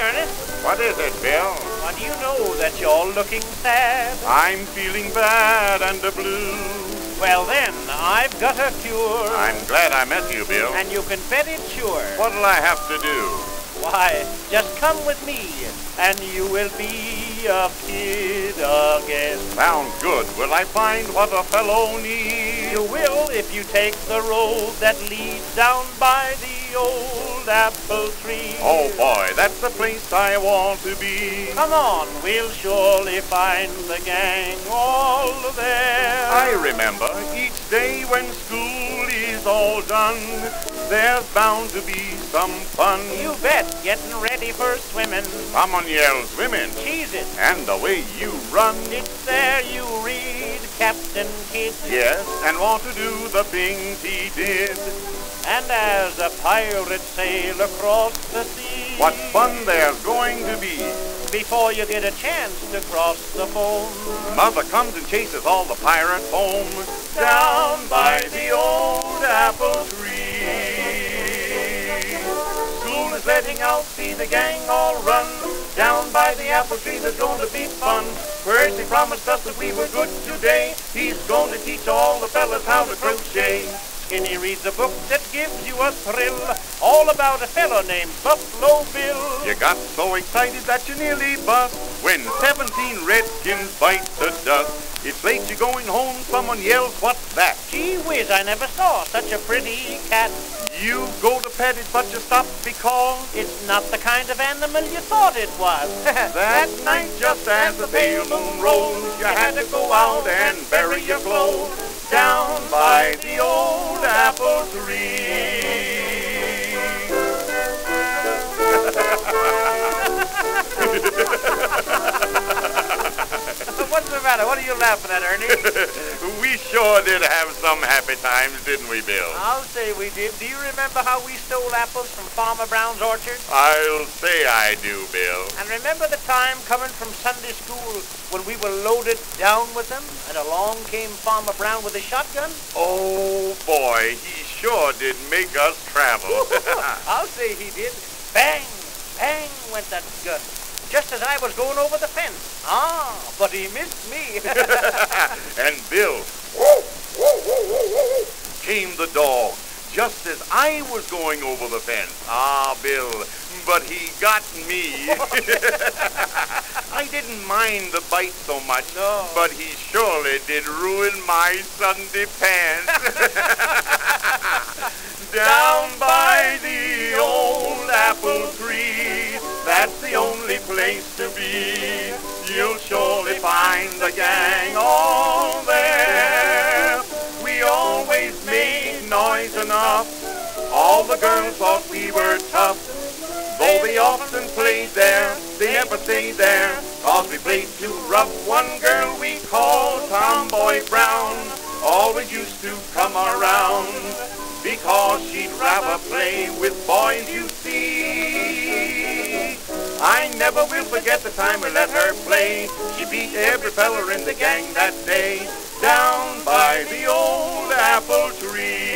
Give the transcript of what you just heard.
Ernest, What is it, Bill? why do you know that you're looking sad? I'm feeling bad and blue. Well then, I've got a cure. I'm glad I met you, Bill. And you can bet it's sure. What'll I have to do? Why, just come with me, and you will be a kid again. Sounds good. Will I find what a fellow needs? You will if you take the road that leads down by the old apple tree. Oh boy, that's the place I want to be. Come on, we'll surely find the gang all there. I remember day when school is all done, there's bound to be some fun. You bet, getting ready for swimming. Someone yells, women, Cheese it. and the way you run. It's there you read, Captain Kidd. Yes, and want to do the things he did. And as a pirate sail across the sea. What fun there's going to be. Before you get a chance to cross the foam. Mother comes and chases all the pirates home out, see the gang all run down by the apple tree. There's going to be fun. Percy promised us that we were good today. He's going to teach all the fellas how to crochet. Skinny reads a book that gives you a thrill, all about a fellow named Buffalo Bill. You got so excited that you nearly bust when 17 redskins bite the dust. It's late, you're going home, someone yells, what's that? Gee whiz, I never saw such a pretty cat. You go to pet it, but you stop because It's not the kind of animal you thought it was. that night, just as the pale moon rose, you had to go out and bury your clothes down by the old apple tree. What's the matter? What are you laughing at, Ernie? we sure did have some happy times, didn't we, Bill? I'll say we did. Do you remember how we stole apples from Farmer Brown's orchard? I'll say I do, Bill. And remember the time coming from Sunday school when we were loaded down with them, and along came Farmer Brown with a shotgun? Oh, boy, he sure did make us travel. I'll say he did. Bang, bang went that gun. Just as I was going over the fence. Ah, but he missed me. and Bill, whoa, whoa, whoa, came the dog, just as I was going over the fence. Ah, Bill, but he got me. I didn't mind the bite so much, No. but he surely did ruin my Sunday pants. place to be. You'll surely find the gang all there. We always made noise enough. All the girls thought we were tough. Though they often played there, they never stayed there. Cause we played too rough. One girl we called Tomboy Brown always used to come around. Because she'd rather play with boys, you see. I never will forget the time we let her play. She beat every feller in the gang that day. Down by the old apple tree.